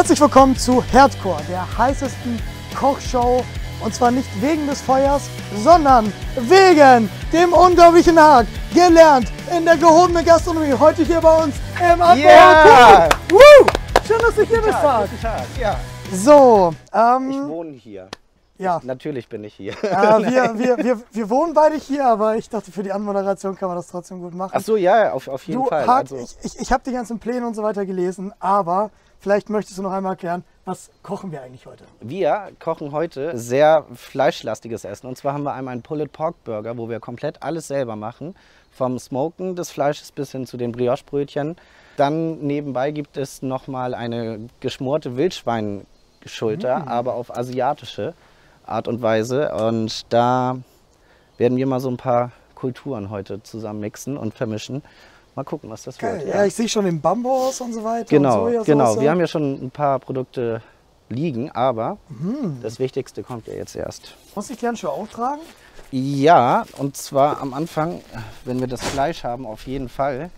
Herzlich willkommen zu Herdcore, der heißesten Kochshow. Und zwar nicht wegen des Feuers, sondern wegen dem unglaublichen Hack. Gelernt in der gehobenen Gastronomie. Heute hier bei uns im Anbau. Ja! Woo! Schön, dass du hier bist, Hack. Guten Tag. Ja. So, Ich ähm, wohne hier. ja. Natürlich bin ich hier. Äh, wir, wir, wir, wir wohnen beide hier, aber ich dachte, für die Anmoderation kann man das trotzdem gut machen. Ach so, ja, auf, auf jeden Du, Fall. Haag, Also, ich, ich, ich habe die ganzen Pläne und so weiter gelesen, aber vielleicht möchtest du noch einmal erklären, was kochen wir eigentlich heute? wir kochen heute sehr fleischlastiges Essen. Und zwar haben wir einmal einen Pulled Pork Burger, wo wir komplett alles selber machen. Vom Smoken des Fleisches bis hin zu den Brioche-Brötchen. Dann nebenbei gibt es nochmal eine geschmorte Wildschweinschulter, aber auf asiatische Art und Weise. Und da werden wir mal so ein paar Kulturen heute zusammen mixen und vermischen. Mal gucken, was das Geil. wird. Ja, ich sehe schon den Bambus und so weiter. Genau, genau. Wir haben ja schon ein paar Produkte liegen, aber Mhm. das Wichtigste kommt ja jetzt erst. Muss ich die Handschuhe auch tragen? Ja, und zwar am Anfang, wenn wir das Fleisch haben, auf jeden Fall.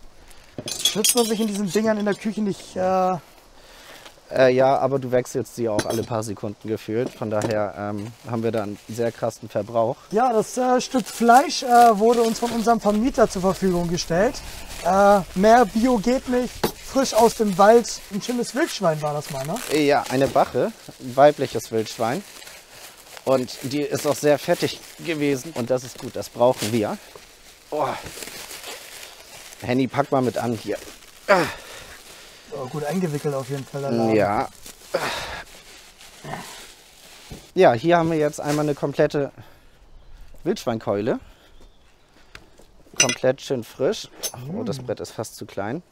Schützt man sich in diesen Dingern in der Küche nicht? Äh, Äh, ja, aber du wechselst sie auch alle paar Sekunden gefühlt. Von daher ähm, haben wir da einen sehr krassen Verbrauch. ja, das äh, Stück Fleisch äh, wurde uns von unserem Vermieter zur Verfügung gestellt. Äh, mehr Bio geht nicht. Frisch aus dem Wald. Ein schönes Wildschwein war das mal, ne? Ja, eine Bache, ein weibliches Wildschwein. Und die ist auch sehr fettig gewesen und das ist gut, das brauchen wir. Oh. Henny, pack mal mit an hier. Oh, gut eingewickelt auf jeden Fall. Ja. Ja, hier haben wir jetzt einmal eine komplette Wildschweinkeule. Komplett schön frisch. Oh, das Brett ist fast zu klein.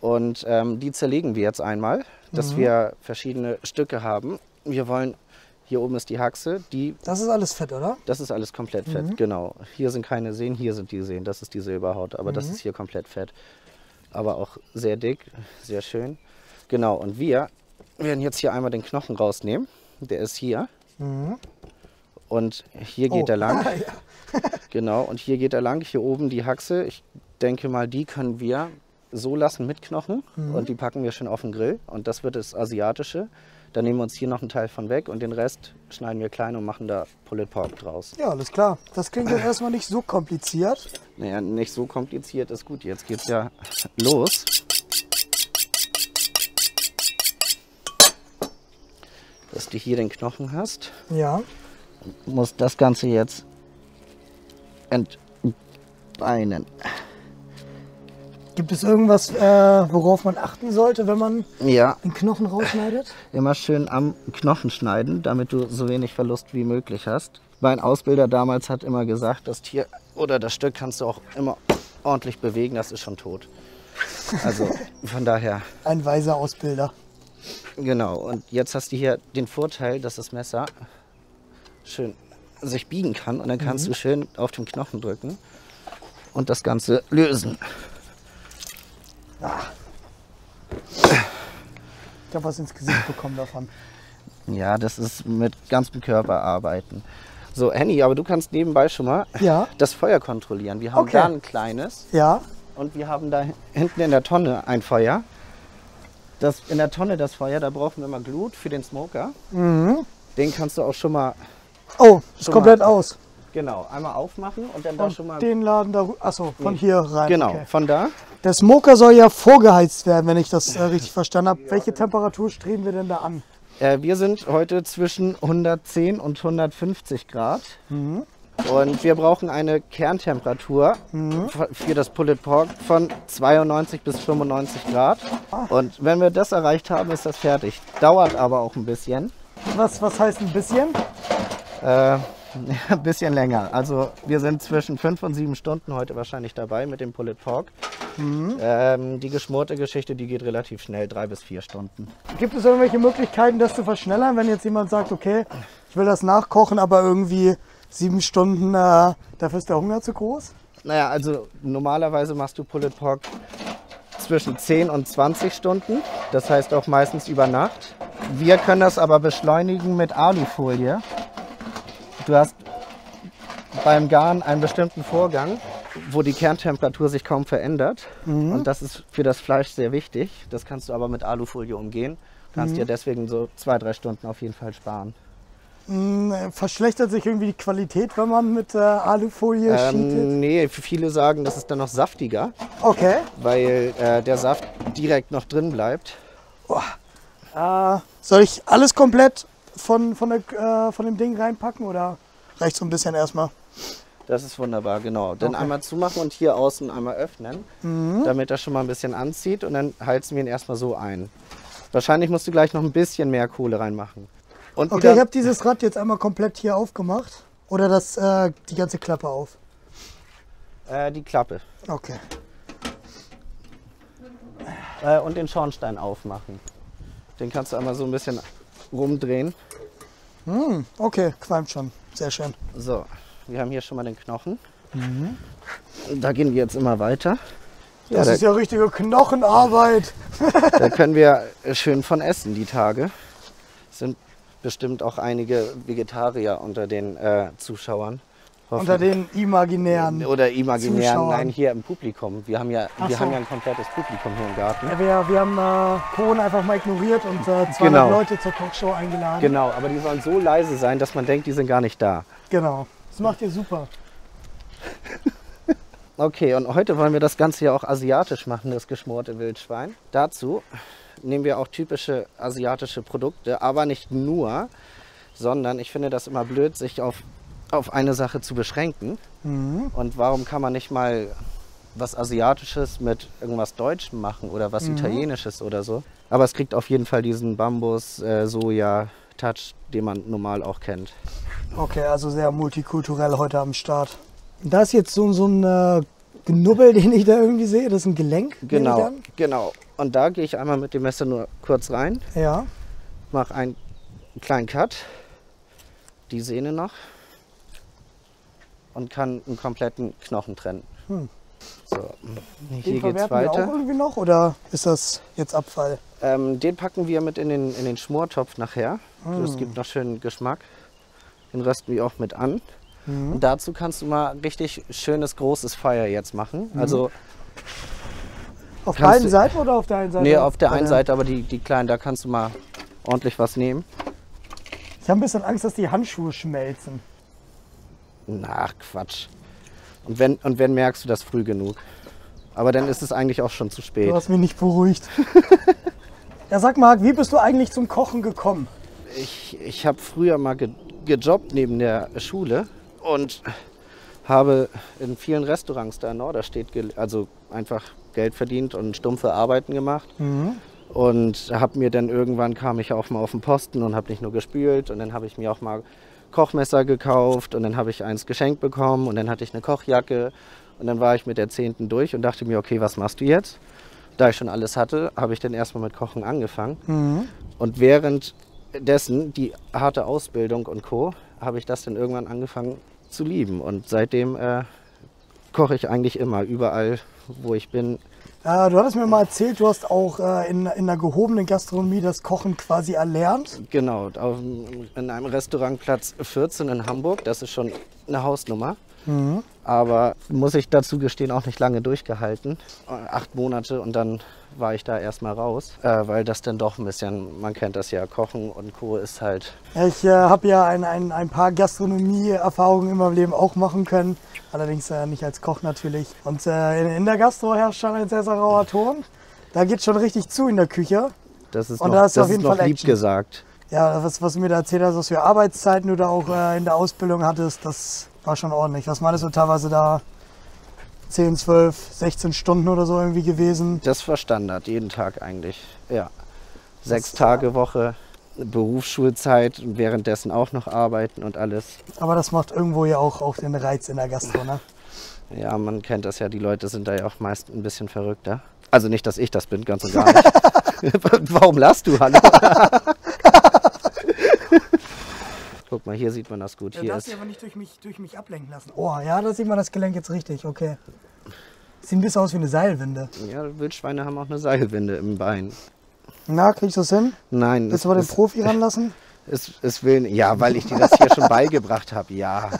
Und ähm, die zerlegen wir jetzt einmal, dass wir verschiedene Stücke haben. Wir wollen, hier oben ist die Haxe, die, Das ist alles fett, oder? das ist alles komplett fett, genau. Hier sind keine Sehnen, hier sind die Sehnen, das ist die Silberhaut, aber das ist hier komplett fett. Aber auch sehr dick, sehr schön. Genau, und wir werden jetzt hier einmal den Knochen rausnehmen. Der ist hier. Und hier geht Oh. er lang. ja. Genau, und hier geht er lang. Hier oben die Haxe. Ich denke mal, die können wir so lassen mit Knochen. Und die packen wir schön auf den Grill. Und das wird das Asiatische. Dann nehmen wir uns hier noch einen Teil von weg und den Rest schneiden wir klein und machen da Pulled Pork draus. Ja, alles klar. Das klingt jetzt erstmal nicht so kompliziert. Naja, nicht so kompliziert ist gut. Jetzt geht's ja los. Dass du hier den Knochen hast, Ja. muss das Ganze jetzt entbeinen. Gibt es irgendwas, äh, worauf man achten sollte, wenn man Ja, den Knochen rausschneidet? immer schön am Knochen schneiden, damit du so wenig Verlust wie möglich hast. Mein Ausbilder damals hat immer gesagt, das Tier oder das Stück kannst du auch immer ordentlich bewegen, das ist schon tot. Also von daher, Ein weiser Ausbilder. genau. Und jetzt hast du hier den Vorteil, dass das Messer schön sich biegen kann und dann kannst du schön auf den Knochen drücken und das Ganze lösen. Ich habe was ins Gesicht bekommen davon. Ja, das ist mit ganzem Körper arbeiten. So, Henny, aber du kannst nebenbei schon mal Ja. das Feuer kontrollieren. Wir haben Okay. da ein kleines Ja. und wir haben da hinten in der Tonne ein Feuer. Das, in der Tonne das Feuer, da brauchen wir mal Glut für den Smoker. Den kannst du auch schon mal, Oh, ist komplett mal. aus. Genau, einmal aufmachen und dann da schon mal. Den Laden da. Achso, von Nee. hier rein. Genau, Okay. von da. Der Smoker soll ja vorgeheizt werden, wenn ich das äh, richtig verstanden habe. Welche Temperatur streben wir denn da an? Äh, wir sind heute zwischen 110 und 150 Grad. Und wir brauchen eine Kerntemperatur f- für das Pulled Pork von 92 bis 95 Grad. Und wenn wir das erreicht haben, ist das fertig. Dauert aber auch ein bisschen. Was, was heißt ein bisschen? Äh, ein bisschen länger. Also wir sind zwischen fünf und sieben Stunden heute wahrscheinlich dabei mit dem Pulled Pork. Ähm, die geschmorte Geschichte, die geht relativ schnell, drei bis vier Stunden. Gibt es irgendwelche Möglichkeiten, das zu verschnellern, wenn jetzt jemand sagt, okay, ich will das nachkochen, aber irgendwie sieben Stunden, äh, dafür ist der Hunger zu groß? Naja, also normalerweise machst du Pulled Pork zwischen 10 und 20 Stunden. Das heißt auch meistens über Nacht. Wir können das aber beschleunigen mit Alufolie. Du hast beim Garen einen bestimmten Vorgang, wo die Kerntemperatur sich kaum verändert. Und das ist für das Fleisch sehr wichtig. Das kannst du aber mit Alufolie umgehen. Kannst dir deswegen so zwei, drei Stunden auf jeden Fall sparen. Mm, äh, Verschlechtert sich irgendwie die Qualität, wenn man mit äh, Alufolie? Ähm, nee, viele sagen, das ist dann noch saftiger, Okay. weil äh, der Saft direkt noch drin bleibt. Äh, soll ich alles komplett von, von, der, äh, von dem Ding reinpacken oder reicht so ein bisschen erstmal? Das ist wunderbar, genau. Dann Okay. einmal zumachen und hier außen einmal öffnen, damit das schon mal ein bisschen anzieht und dann heizen wir ihn erstmal so ein. Wahrscheinlich musst du gleich noch ein bisschen mehr Kohle reinmachen. Und Okay, ich habe dieses Rad jetzt einmal komplett hier aufgemacht. Oder das, äh, die ganze Klappe auf. äh, die Klappe Okay. äh, und den Schornstein aufmachen. Den kannst du einmal so ein bisschen rumdrehen. Okay, qualmt schon. Sehr schön. So, wir haben hier schon mal den Knochen. Da gehen wir jetzt immer weiter. Ja, Das da, ist ja richtige Knochenarbeit. da können wir schön von essen die Tage. Sind bestimmt auch einige Vegetarier unter den äh, Zuschauern. Hoffen- Unter den imaginären. Oder imaginären, Zuschauern. nein, hier im Publikum. Wir haben ja, Ach wir so. haben ja ein komplettes Publikum hier im Garten. Ja, wir, wir haben äh, Corona einfach mal ignoriert und äh, 200 Genau. Leute zur Talkshow eingeladen. Genau, aber die sollen so leise sein, dass man denkt, die sind gar nicht da. Genau. Das macht ihr super. Okay, und heute wollen wir das Ganze ja auch asiatisch machen, das geschmorte Wildschwein. Dazu nehmen wir auch typische asiatische Produkte, aber nicht nur, sondern ich finde das immer blöd, sich auf, auf eine Sache zu beschränken. Und warum kann man nicht mal was Asiatisches mit irgendwas Deutschem machen oder was Italienisches oder so? Aber es kriegt auf jeden Fall diesen Bambus, äh, den man normal auch kennt. Okay, also sehr multikulturell heute am Start. Da ist jetzt so, so ein äh, Knubbel, den ich da irgendwie sehe. Das ist ein Gelenk. Genau, genau. Und da gehe ich einmal mit dem Messer nur kurz rein. Ja. mache einen kleinen Cut, die Sehne noch und kann einen kompletten Knochen trennen. So, Den hier geht's verwerten wir auch weiter. irgendwie noch oder ist das jetzt Abfall? Ähm, den packen wir mit in den, in den Schmortopf nachher. Das gibt noch schönen Geschmack. Den rösten wir auch mit an. Und dazu kannst du mal richtig schönes großes Feuer jetzt machen. Also Auf beiden Seiten oder auf der einen Seite? nee, auf der einen Seite, aber die, die kleinen, da kannst du mal ordentlich was nehmen. Ich habe ein bisschen Angst, dass die Handschuhe schmelzen. Na, Quatsch. Und wenn, und wenn merkst du das früh genug. Aber dann ist es eigentlich auch schon zu spät. Du hast mich nicht beruhigt. ja, sag mal, wie bist du eigentlich zum Kochen gekommen? Ich, ich habe früher mal ge, gejobbt neben der Schule und habe in vielen Restaurants da in Norderstedt also einfach Geld verdient und stumpfe Arbeiten gemacht. Und habe mir dann irgendwann kam ich auch mal auf den Posten und habe nicht nur gespült und dann habe ich mir auch mal Kochmesser gekauft und dann habe ich eins geschenkt bekommen und dann hatte ich eine Kochjacke und dann war ich mit der zehnten durch und dachte mir, okay, was machst du jetzt? Da ich schon alles hatte, habe ich dann erstmal mit Kochen angefangen. Und währenddessen die harte Ausbildung und Co. habe ich das dann irgendwann angefangen zu lieben. Und seitdem äh, koche ich eigentlich immer, überall, wo ich bin. Äh, du hattest mir mal erzählt, du hast auch äh, in, in der gehobenen Gastronomie das Kochen quasi erlernt. Genau, auf, in einem Restaurant Platz 14 in Hamburg. Das ist schon eine Hausnummer. Aber muss ich dazu gestehen, auch nicht lange durchgehalten. Acht Monate und dann war ich da erstmal raus, äh, weil das dann doch ein bisschen, man kennt das ja, Kochen und Co. ist halt Ich äh, habe ja ein, ein, ein paar Gastronomie-Erfahrungen in meinem Leben auch machen können. Allerdings äh, nicht als Koch natürlich. Und äh, in, in der Gastro herrscht schon ein sehr, sehr rauer Ton. Da geht schon richtig zu in der Küche. Das ist Und noch, da ist das auf ist jeden noch Fall lieb Action. gesagt. Ja, was, was du mir da erzählt hast, was für Arbeitszeiten du da auch äh, in der Ausbildung hattest, das war schon ordentlich. Was meinst du teilweise da 10, 12, 16 Stunden oder so irgendwie gewesen? Das war Standard, jeden Tag eigentlich. Ja. Sechs Das- Tage Woche, Berufsschulzeit und währenddessen auch noch arbeiten und alles. Aber das macht irgendwo ja auch, auch den Reiz in der Gastro, ne? Ja, man kennt das ja, die Leute sind da ja auch meist ein bisschen verrückter. Also nicht, dass ich das bin, ganz und gar nicht. Warum lachst du, Hallo? Guck mal, hier sieht man das gut. Hier ist, aber nicht durch mich, durch mich ablenken lassen. Oh, ja, da sieht man das Gelenk jetzt richtig, okay. Sieht ein bisschen aus wie eine Seilwinde. ja, Wildschweine haben auch eine Seilwinde im Bein. Na, kriegst du es hin? Nein, Willst du mal den Profi ranlassen? es, es will, ja, weil ich dir das hier schon beigebracht habe, ja.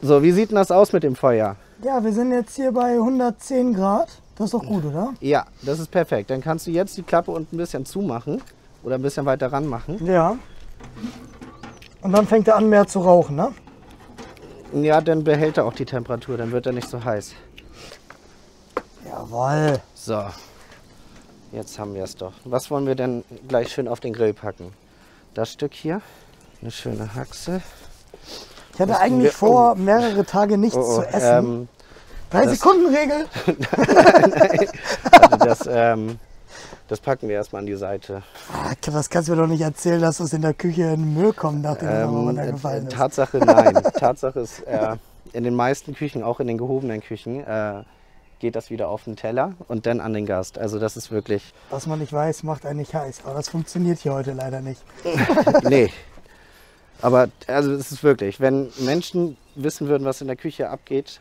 So, wie sieht denn das aus mit dem Feuer? Ja, wir sind jetzt hier bei 110 Grad. Das ist doch gut, oder? Ja, das ist perfekt. Dann kannst du jetzt die Klappe unten ein bisschen zumachen. oder ein bisschen weiter ran machen. Ja. Und dann fängt er an mehr zu rauchen, ne? Ja, dann behält er auch die Temperatur, dann wird er nicht so heiß. Jawohl. So, jetzt haben wir es doch. Was wollen wir denn gleich schön auf den Grill packen? Das Stück hier, eine schöne Haxe. Ich hatte tun eigentlich vor, mehrere Tage nichts Oh, oh, zu essen. ähm, Drei Sekunden Regel. also das, ähm, das packen wir erstmal an die Seite. Ah, Was kannst du mir doch nicht erzählen, dass es in der Küche in den Müll kommt, nachdem es Ähm, ähm, da äh, gefallen ist. Tatsache nein. Tatsache ist, äh, in den meisten Küchen, auch in den gehobenen Küchen, äh, geht das wieder auf den Teller und dann an den Gast. Also das ist wirklich, Was man nicht weiß, macht einen nicht heiß. Aber das funktioniert hier heute leider nicht. nee. Aber also es ist wirklich, wenn Menschen wissen würden, was in der Küche abgeht,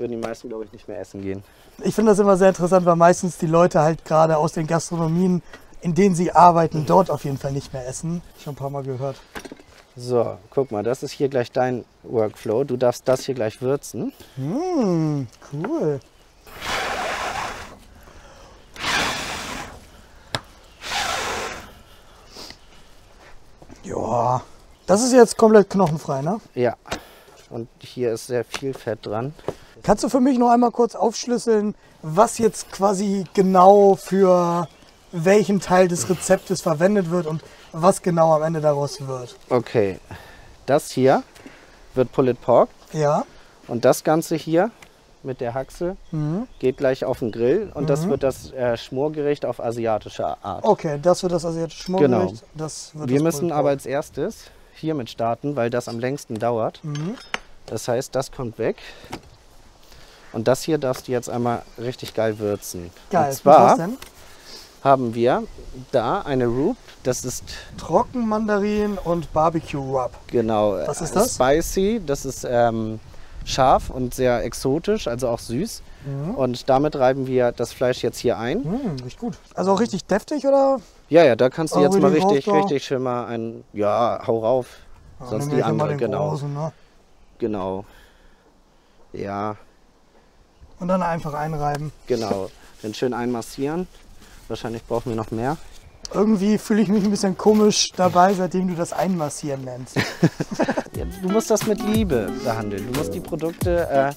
würden die meisten, glaube ich, nicht mehr essen gehen. Ich finde das immer sehr interessant, weil meistens die Leute halt gerade aus den Gastronomien, in denen sie arbeiten, dort auf jeden Fall nicht mehr essen. Schon ein paar Mal gehört. So, guck mal, das ist hier gleich dein Workflow. Du darfst das hier gleich würzen. Mmh, cool. Ja, das ist jetzt komplett knochenfrei, ne? Ja. Und hier ist sehr viel Fett dran. Kannst du für mich noch einmal kurz aufschlüsseln, was jetzt quasi genau für welchen Teil des Rezeptes verwendet wird und was genau am Ende daraus wird? Okay, das hier wird Pulled Pork Ja, und das Ganze hier mit der Haxe geht gleich auf den Grill und das wird das äh, Schmorgericht auf asiatische Art. okay, das wird das asiatische Schmorgericht. Genau. Das wird Wir müssen aber als erstes hiermit starten, weil das am längsten dauert. Mhm. Das heißt, das kommt weg. Und das hier darfst du jetzt einmal richtig geil würzen. Geil. Und zwar was denn? haben wir da eine Roop, das ist Trockenmandarin und Barbecue Rub. genau Was ist äh, das? spicy, das ist ähm, scharf und sehr exotisch, also auch süß. Und damit reiben wir das Fleisch jetzt hier ein. Mmh, riecht gut. Also auch richtig deftig oder? Ja, ja, da kannst du jetzt mal richtig da. richtig schön mal ein, ja, hau rauf. Sonst nehmen die wir hier mal andere, genau, großen, ne? genau. Ja, Und dann einfach einreiben. genau. Dann schön einmassieren. Wahrscheinlich brauchen wir noch mehr. Irgendwie fühle ich mich ein bisschen komisch dabei, seitdem du das Einmassieren nennst. Du musst das mit Liebe behandeln. Du musst die Produkte, äh,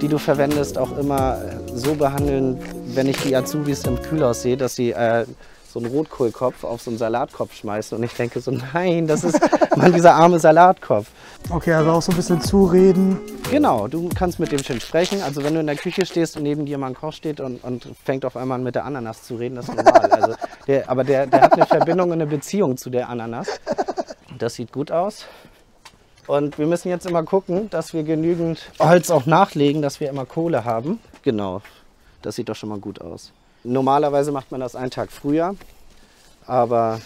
die du verwendest, auch immer äh, so behandeln, wenn ich die Azubis im Kühlhaus sehe, dass sie äh, so einen Rotkohlkopf auf so einen Salatkopf schmeißen. Und ich denke so, nein, das ist Mann, dieser arme Salatkopf. Okay, also auch so ein bisschen zureden. Genau, du kannst mit dem schön sprechen. Also wenn du in der Küche stehst und neben dir mal ein Koch steht und, und fängt auf einmal an mit der Ananas zu reden, das ist normal. Also der, aber der, der hat eine Verbindung und eine Beziehung zu der Ananas. Das sieht gut aus. Und wir müssen jetzt immer gucken, dass wir genügend Holz auch nachlegen, dass wir immer Kohle haben. Genau, das sieht doch schon mal gut aus. Normalerweise macht man das einen Tag früher, aber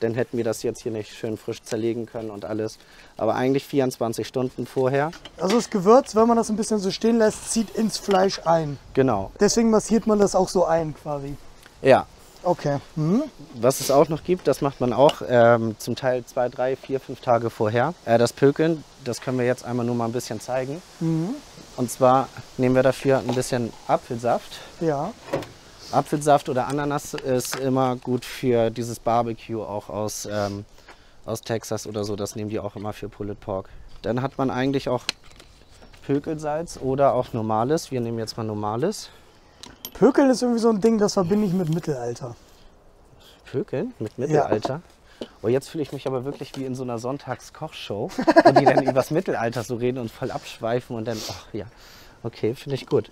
dann hätten wir das jetzt hier nicht schön frisch zerlegen können und alles. Aber eigentlich 24 Stunden vorher. Also das Gewürz, wenn man das ein bisschen so stehen lässt, zieht ins Fleisch ein. Genau, Deswegen massiert man das auch so ein quasi. ja. Okay. Hm? Was es auch noch gibt, das macht man auch ähm, zum Teil zwei, drei, vier, fünf Tage vorher. Äh, das Pökeln, das können wir jetzt einmal nur mal ein bisschen zeigen. Und zwar nehmen wir dafür ein bisschen Apfelsaft. Ja. Apfelsaft oder Ananas ist immer gut für dieses Barbecue auch aus, ähm, aus Texas oder so. Das nehmen die auch immer für Pulled Pork. Dann hat man eigentlich auch Pökelsalz oder auch normales. Wir nehmen jetzt mal normales. Pökeln ist irgendwie so ein Ding, das verbinde ich mit Mittelalter. Pökeln mit Mittelalter. Oh, jetzt fühle ich mich aber wirklich wie in so einer Sonntagskochshow, wo die dann übers Mittelalter so reden und voll abschweifen und dann, ach ja, okay, finde ich gut.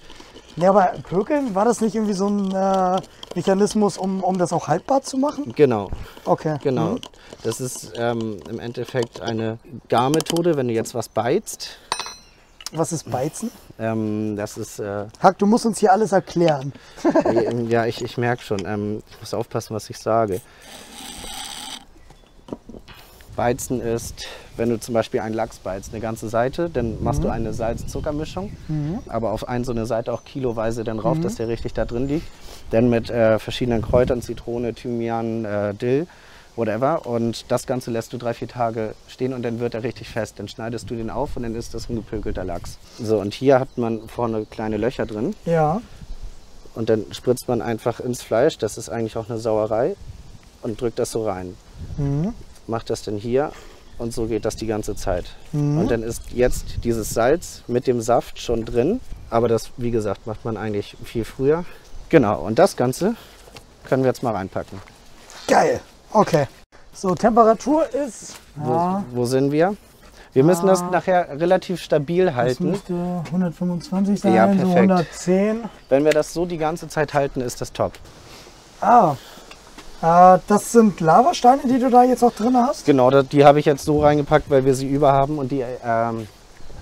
Ja, aber Pökeln, war das nicht irgendwie so ein äh, Mechanismus, um, um das auch haltbar zu machen? Genau, Okay. genau. Mhm. Das ist ähm, im Endeffekt eine Garmethode, wenn du jetzt was beizt. Was ist Beizen? Ähm, das ist, äh, Hack, du musst uns hier alles erklären. ja, ich, ich merke schon, ähm, ich muss aufpassen, was ich sage. Beizen ist, wenn du zum Beispiel einen Lachs beizt, eine ganze Seite, dann machst du eine Salz-Zucker-Mischung, aber auf eine so eine Seite auch kiloweise dann rauf, dass der richtig da drin liegt. Dann mit äh, verschiedenen Kräutern, Zitrone, Thymian, äh, Dill, whatever. Und das Ganze lässt du drei, vier Tage stehen und dann wird er richtig fest. Dann schneidest du den auf und dann ist das ein gepökelter Lachs. So, und hier hat man vorne kleine Löcher drin. Ja. Und dann spritzt man einfach ins Fleisch. Das ist eigentlich auch eine Sauerei. und drückt das so rein. Mhm. Macht das dann hier und so geht das die ganze Zeit. Und dann ist jetzt dieses Salz mit dem Saft schon drin. Aber das, wie gesagt, macht man eigentlich viel früher. Genau, und das Ganze können wir jetzt mal reinpacken. Geil. Okay. So, Temperatur ist. Wo, Ja, wo sind wir? Wir müssen das nachher relativ stabil das halten. müsste 125 sein, Ja, so perfekt. 110. Wenn wir das so die ganze Zeit halten, ist das top. Ah. Äh, das sind Lavasteine, die du da jetzt auch drin hast? Genau, die habe ich jetzt so reingepackt, weil wir sie über haben und die ähm,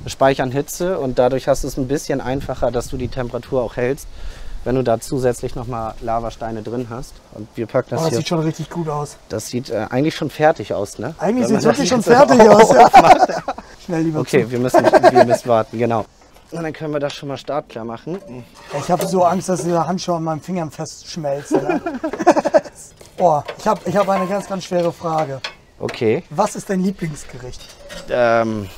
speichern Hitze und dadurch hast du es ein bisschen einfacher, dass du die Temperatur auch hältst, wenn du da zusätzlich nochmal Lavasteine drin hast. Und wir packen Oh, das das hier. sieht schon richtig gut aus. Das sieht äh, eigentlich schon fertig aus, ne? Eigentlich sieht es wirklich das schon fertig aus. Ja. Schnell lieber Okay, wir müssen, wir müssen warten, genau. Und dann können wir das schon mal startklar machen. zu. Ich habe so Angst, dass dieser Handschuh an meinen Fingern festschmelzt. Ne? oh, ich habe ich hab eine ganz, ganz schwere Frage. Okay. Was ist dein Lieblingsgericht? Ähm,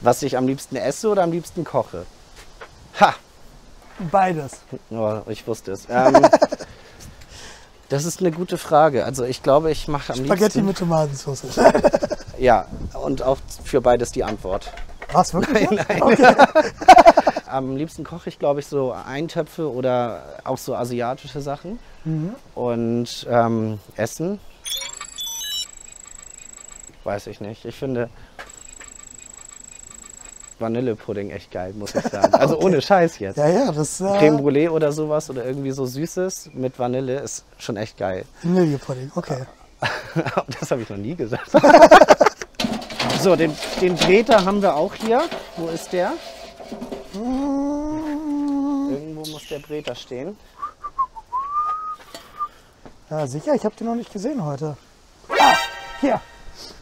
was ich am liebsten esse oder am liebsten koche? Ha! Beides. Oh, ich wusste es. Ähm, das ist eine gute Frage. Also ich glaube, ich mache am Spaghetti liebsten... mit Tomatensauce. Ja, und auch für beides die Antwort. Was, wirklich? Am liebsten koche ich, glaube ich, so Eintöpfe oder auch so asiatische Sachen. Mhm. Und ähm, Essen, weiß ich nicht. Ich finde Vanillepudding echt geil, muss ich sagen. Also ohne Scheiß jetzt. Ja, ja, das ist Creme äh, Brûlée oder sowas oder irgendwie so Süßes mit Vanille ist schon echt geil. Vanillepudding. Okay. Das habe ich noch nie gesagt. so, den, den Breter haben wir auch hier. Wo ist der? Irgendwo muss der Breter stehen. Ja, sicher, ich habe den noch nicht gesehen heute. Ah, hier.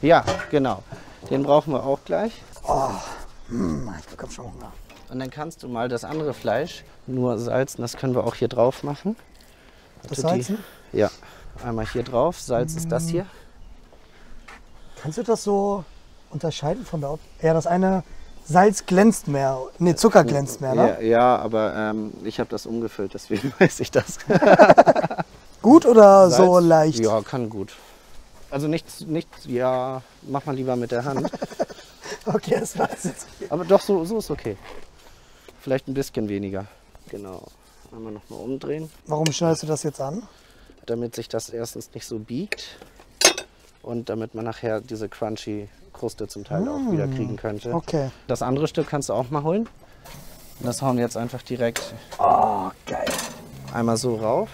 Ja, genau. Den brauchen wir auch gleich. Hm, ich bekomme schon Hunger. Und dann kannst du mal das andere Fleisch nur salzen. Das können wir auch hier drauf machen. Das Also die- Salzen? Ja, einmal hier drauf. Salz ist das hier. Kannst du das so unterscheiden von der... Ja, das eine Salz glänzt mehr. Ne, Zucker glänzt mehr, ne? Ja, ja aber ähm, ich habe das umgefüllt, deswegen weiß ich das. Gut oder so Salz? leicht? Ja, kann gut. Also nichts, nichts, ja, mach mal lieber mit der Hand. Okay, das weiß jetzt. Aber doch, so, so ist okay. Vielleicht ein bisschen weniger. Genau. Einmal nochmal umdrehen, Warum schneidest du das jetzt an? damit sich das erstens nicht so biegt und damit man nachher diese crunchy Kruste zum Teil auch wieder kriegen könnte. Okay. Das andere Stück kannst du auch mal holen. Das hauen wir jetzt einfach direkt Oh, geil. einmal so rauf.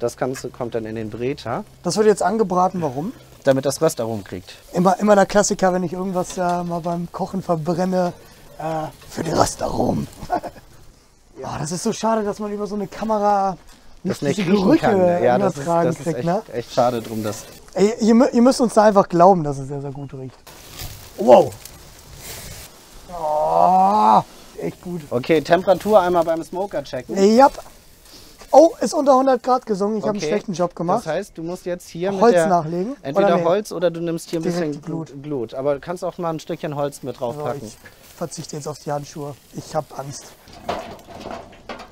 Das Ganze kommt dann in den Breter, Das wird jetzt angebraten, warum? damit das Röstarom kriegt. Immer, immer der Klassiker, wenn ich irgendwas äh, mal beim Kochen verbrenne, äh, für die Röstaromen. ja. oh, das ist so schade, dass man über so eine Kamera Das nicht diese Gerüche kann. Ja, das ist, das ist kriegt, echt, ne? echt schade drum, dass Ey, ihr, ihr müsst uns da einfach glauben, dass es sehr, sehr gut riecht. Wow. Oh, echt gut. Okay, Temperatur einmal beim Smoker checken. Ja. Oh, ist unter 100 Grad gesungen. Ich habe einen Okay. schlechten Job gemacht. Das heißt, du musst jetzt hier mit Holz der, nachlegen? Entweder Oder? Holz oder du nimmst hier ein bisschen Glut. Glut. Aber du kannst auch mal ein Stückchen Holz mit draufpacken. ich verzichte jetzt auf die Handschuhe. Ich habe Angst.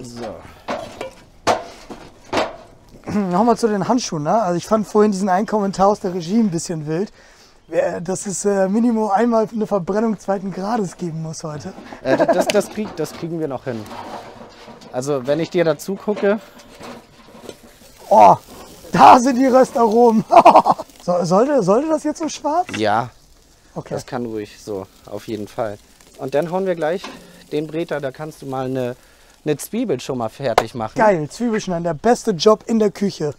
So. Nochmal zu den Handschuhen. Ne? Also ich fand vorhin diesen einen Kommentar aus der Regie ein bisschen wild. Dass es äh, Minimum einmal eine Verbrennung zweiten Grades geben muss heute. Äh, das, das, krieg, das kriegen wir noch hin. Also wenn ich dir dazu gucke, Oh, da sind die Röstaromen. so, sollte, sollte das jetzt so schwarz? ja, Okay. das kann ruhig so, auf jeden Fall. Und dann hauen wir gleich den Breter, da kannst du mal eine, eine Zwiebel schon mal fertig machen. Geil, Zwiebelschneiden, der beste Job in der Küche.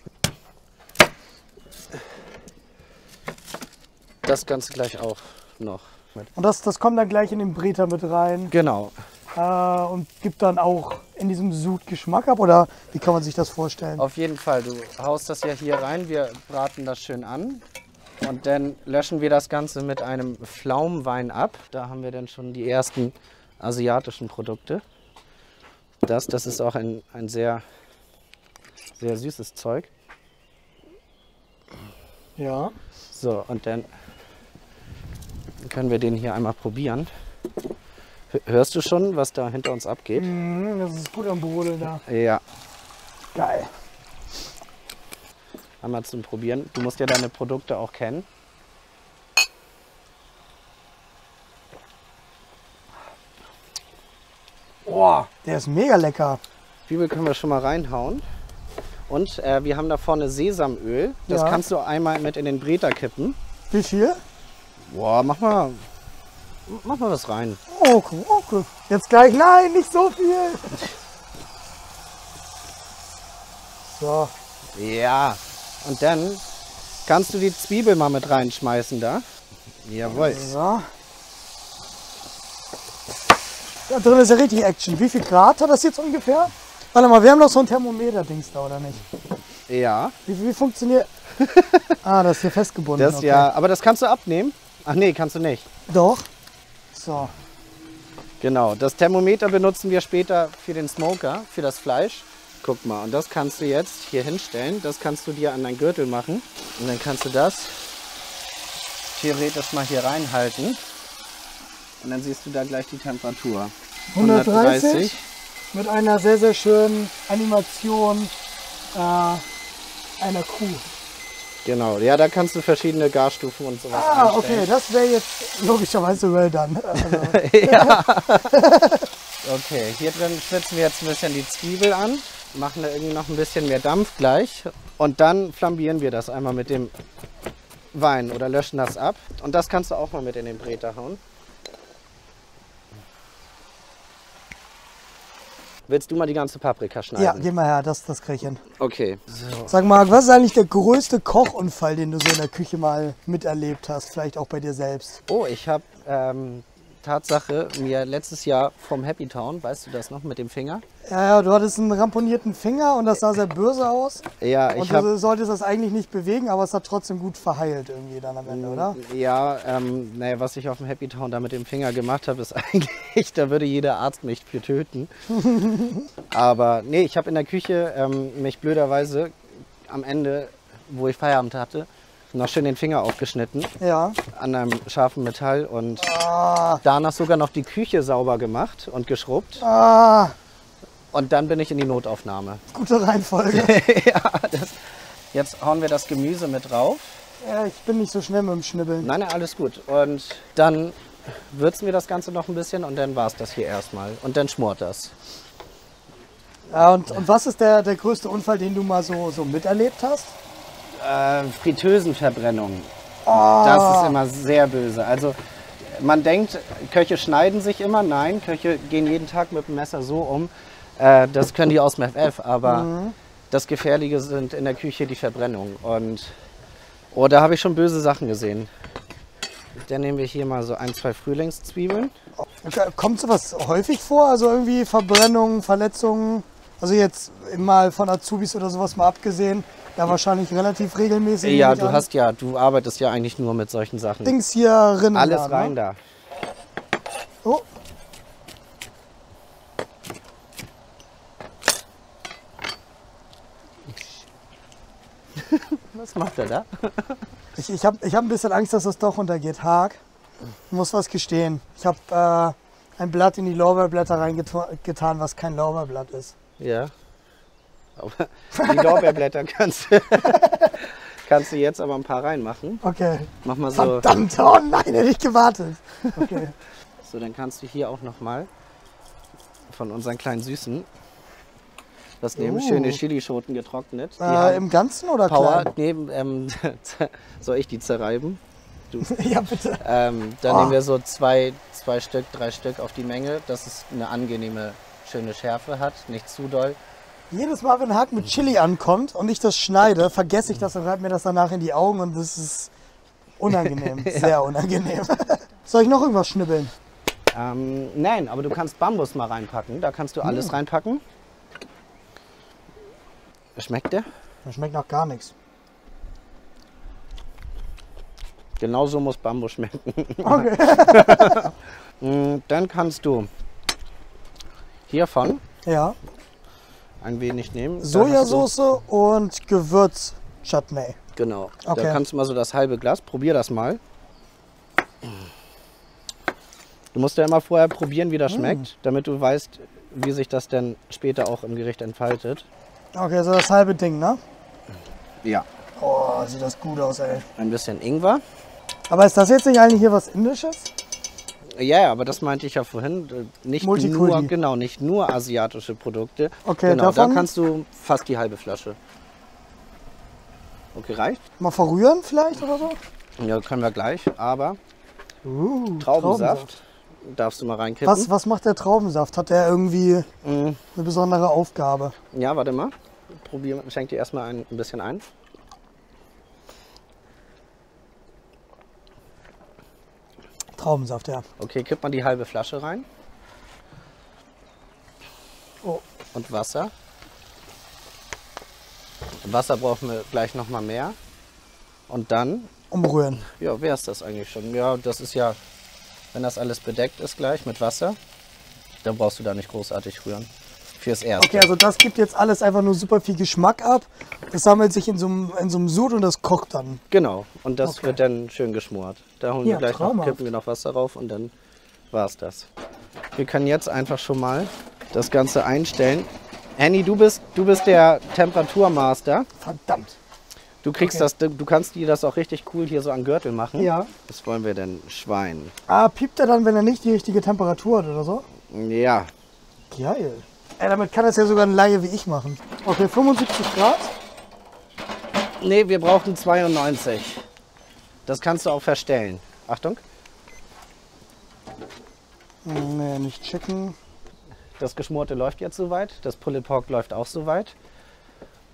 Das Ganze gleich auch noch. Mit. Und das, das kommt dann gleich in den Breter mit rein Genau. Äh, und gibt dann auch in diesem Sud Geschmack ab. Oder wie kann man sich das vorstellen? Auf jeden Fall, du haust das ja hier rein, wir braten das schön an und dann löschen wir das Ganze mit einem Pflaumenwein ab. Da haben wir dann schon die ersten asiatischen Produkte. Das, das ist auch ein, ein sehr, sehr süßes Zeug. Ja. So, und dann können wir den hier einmal probieren. Hörst du schon, was da hinter uns abgeht? Mhm, das ist gut am Brodeln da. Ja, Geil. Einmal zum Probieren. Du musst ja deine Produkte auch kennen. Boah, der ist mega lecker. Zwiebel können wir schon mal reinhauen. Und äh, wir haben da vorne Sesamöl. Das Ja. kannst du einmal mit in den Breter kippen. Wie viel? Boah, mach mal, mach mal was rein. Okay, okay. Jetzt gleich, nein, nicht so viel. So, Ja. Und dann kannst du die Zwiebel mal mit reinschmeißen da. Jawohl. so. Da drin ist ja richtig Action. Wie viel Grad hat das jetzt ungefähr? Warte mal, wir haben doch so ein Thermometer-Dings da, oder nicht? Ja. Wie, wie funktioniert... ah, das ist hier festgebunden. Das okay. ja, aber das kannst du abnehmen. Ach nee, kannst du nicht. Doch. So. Genau, das Thermometer benutzen wir später für den Smoker, für das Fleisch. Guck mal, und das kannst du jetzt hier hinstellen. Das kannst du dir an deinen Gürtel machen. Und dann kannst du das theoretisch mal hier reinhalten. Und dann siehst du da gleich die Temperatur. 130 mit einer sehr, sehr schönen Animation äh, einer Kuh. Genau, ja, da kannst du verschiedene Garstufen und sowas Ah, okay, einstellen. das wäre jetzt logischerweise well done. Also, Okay, hier drin schwitzen wir jetzt ein bisschen die Zwiebel an, machen da irgendwie noch ein bisschen mehr Dampf gleich und dann flambieren wir das einmal mit dem Wein oder löschen das ab. Und das kannst du auch mal mit in den Breter hauen. Willst du mal die ganze Paprika schneiden? ja, geh mal her, das, das krieg ich hin. Okay. Sag mal, was ist eigentlich der größte Kochunfall, den du so in der Küche mal miterlebt hast? Vielleicht auch bei dir selbst. Oh, ich habe ähm, Tatsache mir letztes Jahr vom Happy Town, weißt du das noch, mit dem Finger? Ja, ja, du hattest einen ramponierten Finger und das sah sehr böse aus. Ja, ich Und du solltest das eigentlich nicht bewegen, aber es hat trotzdem gut verheilt irgendwie dann am Ende, oder? Ja, ähm, naja, was ich auf dem Happy Town da mit dem Finger gemacht habe, ist eigentlich, da würde jeder Arzt mich für töten. Aber nee, ich habe in der Küche ähm, mich blöderweise am Ende, wo ich Feierabend hatte, noch schön den Finger aufgeschnitten Ja. an einem scharfen Metall und Ah, danach sogar noch die Küche sauber gemacht und geschrubbt. ah, Und dann bin ich in die Notaufnahme. gute Reihenfolge. ja, das, jetzt hauen wir das Gemüse mit drauf. ja, ich bin nicht so schnell mit dem Schnibbeln. Nein, nein, alles gut. Und dann würzen wir das Ganze noch ein bisschen und dann war es das hier erstmal. Und dann schmort das. Ja, und, und was ist der, der größte Unfall, den du mal so, so miterlebt hast? Äh, Fritteusenverbrennung. Ah. Das ist immer sehr böse. Also man denkt, Köche schneiden sich immer. Nein, Köche gehen jeden Tag mit dem Messer so um. Äh, das können die aus dem FF, aber Mhm. das Gefährliche sind in der Küche die Verbrennung. Und oh, da habe ich schon böse Sachen gesehen. Dann nehmen wir hier mal so ein, zwei Frühlingszwiebeln. Kommt sowas häufig vor? Also irgendwie Verbrennungen, Verletzungen? Also jetzt mal von Azubis oder sowas mal abgesehen, ja wahrscheinlich relativ regelmäßig. Ja, du an. hast ja, du arbeitest ja eigentlich nur mit solchen Sachen. Dings hier rinnen. Alles da, ne? rein da. Oh, Was macht er da? ich, ich habe ich hab ein bisschen Angst, dass das doch untergeht. Haag, ich muss was gestehen. Ich habe äh, ein Blatt in die Lorbeerblätter reingetan, was kein Lorbeerblatt ist. Ja. Aber die Lorbeerblätter kannst, du- kannst du jetzt aber ein paar reinmachen. Okay. Mach mal so. Verdammt, oh nein, hätte ich gewartet. Okay. So, dann kannst du hier auch noch mal von unseren kleinen Süßen das nehmen. Uh. Schöne Chilischoten getrocknet. Äh, Im Ganzen oder Power. klein? Neben, ähm, soll ich die zerreiben? ja, bitte. Ähm, dann Oh. nehmen wir so zwei, zwei Stück, drei Stück auf die Menge, dass es eine angenehme, schöne Schärfe hat, nicht zu doll. Jedes Mal, wenn Hack mit Chili ankommt und ich das schneide, vergesse ich das und reibe mir das danach in die Augen und das ist unangenehm. Sehr unangenehm. Soll ich noch irgendwas schnibbeln? Ähm, nein, aber du kannst Bambus mal reinpacken. Da kannst du alles Hm. reinpacken. Schmeckt der? Das schmeckt noch gar nichts. Genauso muss Bambus schmecken. Okay. Mm, Dann kannst du hiervon Ja. Ein wenig nehmen. Sojasauce und Gewürz-Chutney. Du, genau. Okay. Da kannst du mal so das halbe Glas. Probier das mal. Du musst ja immer vorher probieren, wie das Mm. schmeckt, damit du weißt, wie sich das dann später auch im Gericht entfaltet. Okay, so das halbe Ding, ne? Ja. Oh, sieht das gut aus, ey. Ein bisschen Ingwer. Aber ist das jetzt nicht eigentlich hier was Indisches? Ja, aber das meinte ich ja vorhin. äh, Nicht nur, genau, nicht nur asiatische Produkte. Okay, genau, da davon- kannst du fast die halbe Flasche. Okay, reicht? Mal verrühren vielleicht oder so? Ja, können wir gleich. Aber Uh, Traubensaft darfst du mal reinkippen. Was, was macht der Traubensaft? Hat der irgendwie Mm, eine besondere Aufgabe? Ja, warte mal. Probier, schenk dir erstmal ein, ein bisschen ein. Traubensaft, ja. Okay, kipp mal die halbe Flasche rein. Oh. Und Wasser. Wasser brauchen wir gleich noch mal mehr. Und dann, Umrühren. ja, wäre es das eigentlich schon. Ja, das ist ja, wenn das alles bedeckt ist gleich mit Wasser, dann brauchst du da nicht großartig rühren. Fürs Erste. Okay, also das gibt jetzt alles einfach nur super viel Geschmack ab. Das sammelt sich in so einem, in so einem Sud und das kocht dann. Genau, und das Okay. wird dann schön geschmort. Da holen Ja, wir gleich noch, kippen wir noch Wasser drauf und dann war's das. Wir können jetzt einfach schon mal das Ganze einstellen. Annie, du bist, du bist der Temperaturmaster. Verdammt. Du kriegst Okay. das, du kannst dir das auch richtig cool hier so an Gürtel machen. Ja. Was wollen wir denn? Schwein. Ah, piept er dann, wenn er nicht die richtige Temperatur hat oder so? Ja, Geil. Ey, damit kann das ja sogar ein Laie wie ich machen. Okay, 75 Grad. nee, wir brauchen 92. Das kannst du auch verstellen. Achtung, Nee, nicht checken. das Geschmorte läuft jetzt soweit. Das Pulled Pork läuft auch soweit.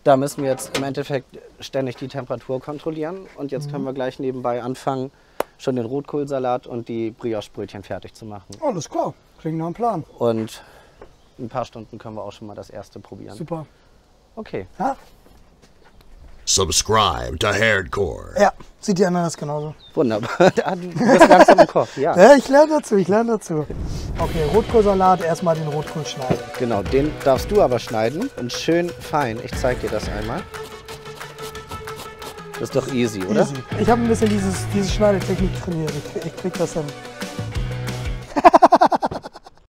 Da müssen wir jetzt im Endeffekt ständig die Temperatur kontrollieren. Und jetzt können wir gleich nebenbei anfangen, schon den Rotkohlsalat und die Brioche-Brötchen fertig zu machen. Alles klar. Klingt nach einem Plan. Und ein paar Stunden können wir auch schon mal das erste probieren. Super. Okay. Ja, Subscribe to Hardcore. ja. sieht die anderen das genauso. Wunderbar. Ah, du bist langsam im Koch, ja. Ja, ich lerne dazu, ich lerne dazu. Okay, Rotkohlsalat, erstmal den Rotkohl schneiden. Genau, den darfst du aber schneiden und schön fein. Ich zeig dir das einmal. Das ist doch easy, oder? Easy. Ich habe ein bisschen dieses, diese Schneidetechnik trainiert. Ich, ich krieg das hin.